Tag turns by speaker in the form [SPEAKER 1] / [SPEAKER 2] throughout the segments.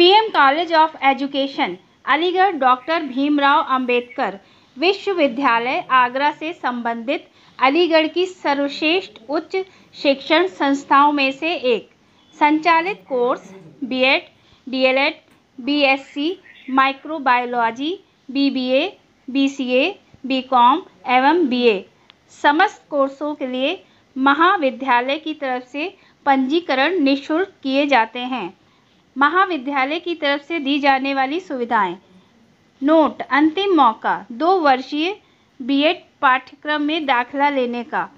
[SPEAKER 1] College of education Aligarh doctor Bhimrao Ambedkar विश्वविद्यालय आगरा से संबंधित अलीगढ़ की सर्वश्रेष्ठ उच्च शिक्षण संस्थाओं में से एक। संचालित course BEd, DElEd, BSc microbiology BBA, BCA, BCom एवं बीए समस्त कोर्सों के लिए महाविद्यालय की तरफ़ से पंजीकरण निःशुल्क किए जाते हैं। महाविद्यालय की तरफ़ से दी जाने वाली सुविधाएँ। नोट, अंतिम मौका, दो वर्षीय बीएड पाठ्यक्रम में दाखिला लेने का।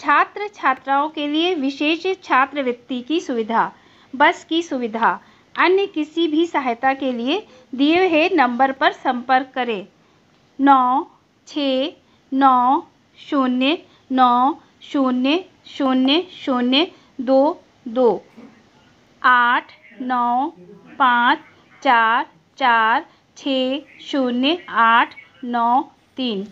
[SPEAKER 1] छात्र छात्राओं के लिए विशेष छात्रवृत्ति की सुविधा, बस की सुविधा, अन्य किसी भी सहायता के लिए दिए हुए नंबर पर संपर्क करें। नौ छ नौ, शून्य नौ, शून्य शून्य शून्य, दो दो। आठ नौ पाँच चार चार छः शून्य आठ नौ तीन।